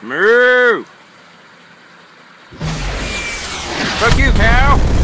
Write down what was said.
Moo! Fuck you, cow!